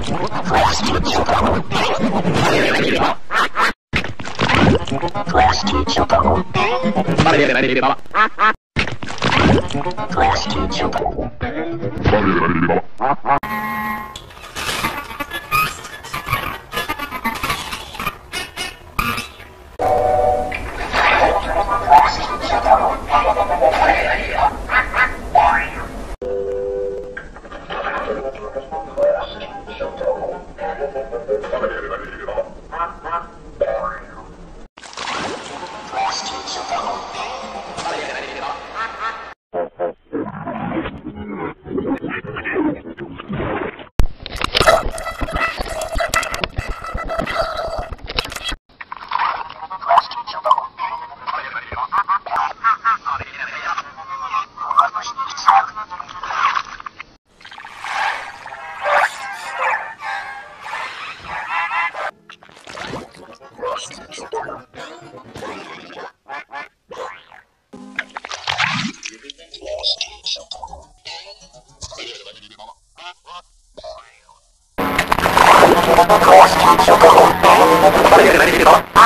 Class teacher, Gracias. Thank you.